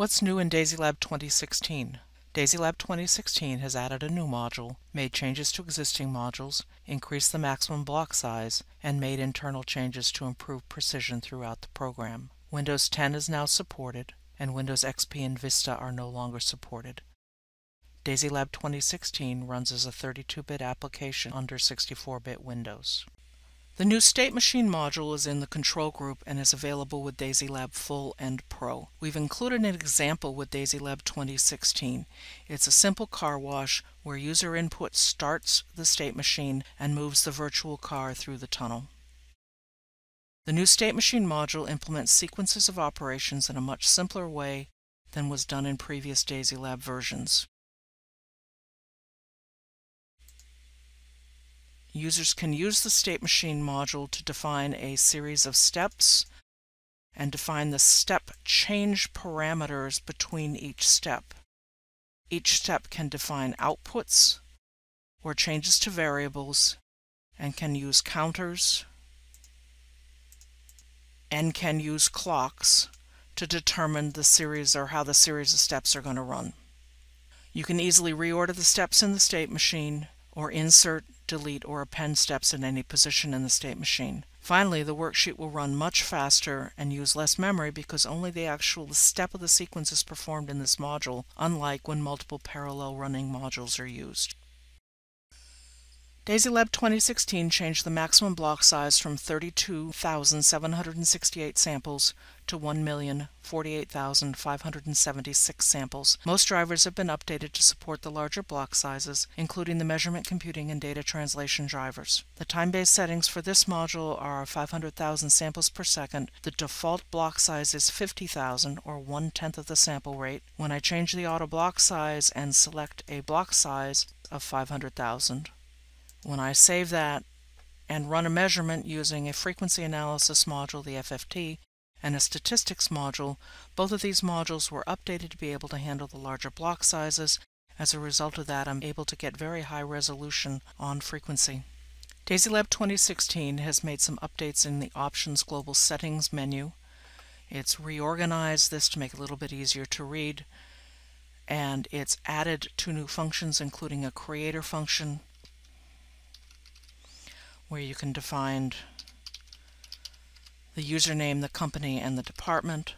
What's new in DASYLab 2016? DASYLab 2016 has added a new module, made changes to existing modules, increased the maximum block size, and made internal changes to improve precision throughout the program. Windows 10 is now supported, and Windows XP and Vista are no longer supported. DASYLab 2016 runs as a 32-bit application under 64-bit Windows. The new State Machine module is in the control group and is available with DASYLab Full and Pro. We've included an example with DASYLab 2016. It's a simple car wash where user input starts the state machine and moves the virtual car through the tunnel. The new State Machine module implements sequences of operations in a much simpler way than was done in previous DASYLab versions. Users can use the state machine module to define a series of steps and define the step change parameters between each step. Each step can define outputs or changes to variables and can use counters and can use clocks to determine the series or how the series of steps are going to run. You can easily reorder the steps in the state machine or insert delete, or append steps in any position in the state machine. Finally, the worksheet will run much faster and use less memory because only the actual step of the sequence is performed in this module, unlike when multiple parallel running modules are used. DASYLab 2016 changed the maximum block size from 32,768 samples to 1,048,576 samples. Most drivers have been updated to support the larger block sizes, including the measurement computing and data translation drivers. The time-based settings for this module are 500,000 samples per second. The default block size is 50,000 or one-tenth of the sample rate. When I change the auto block size and select a block size of 500,000, when I save that and run a measurement using a frequency analysis module, the FFT, and a statistics module, both of these modules were updated to be able to handle the larger block sizes. As a result of that, I'm able to get very high resolution on frequency. DASYLab 2016 has made some updates in the Options Global Settings menu. It's reorganized this to make it a little bit easier to read, and it's added two new functions, including a creator function where you can define the username, the company, and the department.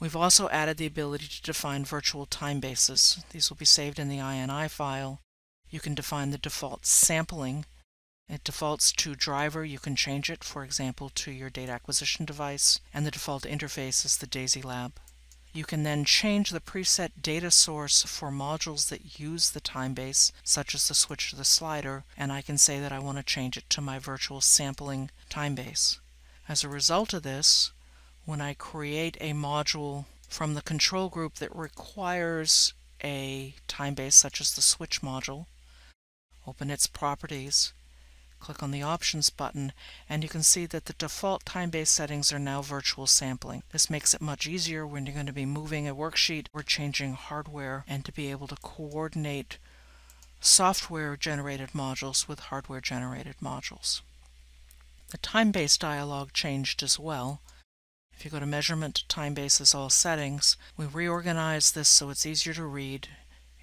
We've also added the ability to define virtual time bases. These will be saved in the INI file. You can define the default sampling. It defaults to driver. You can change it, for example, to your data acquisition device. And the default interface is the DASYLab. You can then change the preset data source for modules that use the time base, such as the switch to the slider, and I can say that I want to change it to my virtual sampling time base. As a result of this, when I create a module from the control group that requires a time base such as the switch module, open its properties, Click on the Options button and you can see that the default time-based settings are now virtual sampling. This makes it much easier when you're going to be moving a worksheet or changing hardware and to be able to coordinate software-generated modules with hardware-generated modules. The time-based dialog changed as well. If you go to Measurement, Time Bases, All Settings, we reorganize this so it's easier to read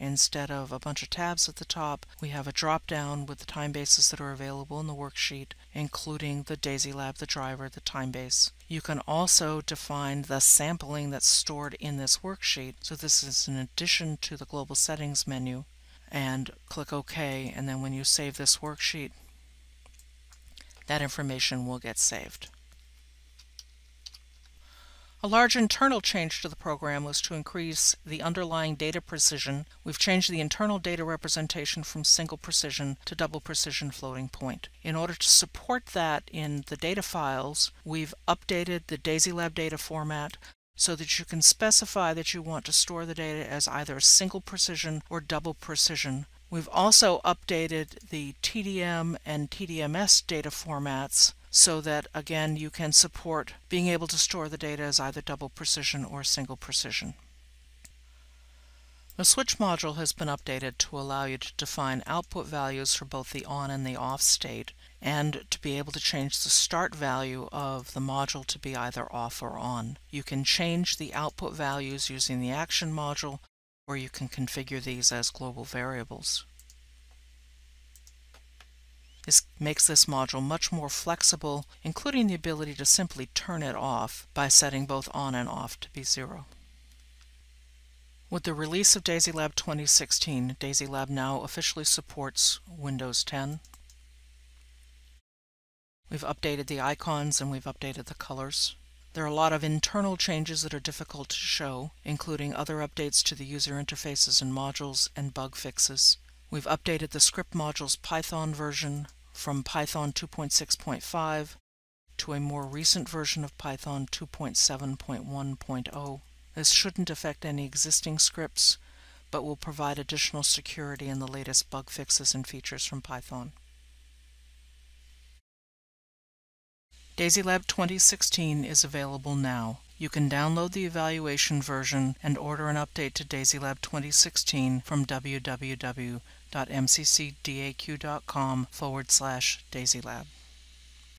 Instead of a bunch of tabs at the top, we have a drop down with the time bases that are available in the worksheet, including the DASYLab, the driver, the time base. You can also define the sampling that's stored in this worksheet. So this is in addition to the global settings menu. And click OK, and then when you save this worksheet, that information will get saved. A large internal change to the program was to increase the underlying data precision. We've changed the internal data representation from single precision to double precision floating point. In order to support that in the data files, we've updated the DASYLab data format so that you can specify that you want to store the data as either single precision or double precision. We've also updated the TDM and TDMS data formats so that again you can support being able to store the data as either double precision or single precision. The switch module has been updated to allow you to define output values for both the on and the off state, and to be able to change the start value of the module to be either off or on. You can change the output values using the action module, or you can configure these as global variables. This makes this module much more flexible, including the ability to simply turn it off by setting both on and off to be zero. With the release of DASYLab 2016, DASYLab now officially supports Windows 10. We've updated the icons and we've updated the colors. There are a lot of internal changes that are difficult to show, including other updates to the user interfaces and modules and bug fixes. We've updated the script module's Python version from Python 2.6.5 to a more recent version of Python 2.7.1.0. This shouldn't affect any existing scripts, but will provide additional security in the latest bug fixes and features from Python. DASYLab 2016 is available now. You can download the evaluation version and order an update to DASYLab 2016 from www.mccdaq.com forward slash DASYLab.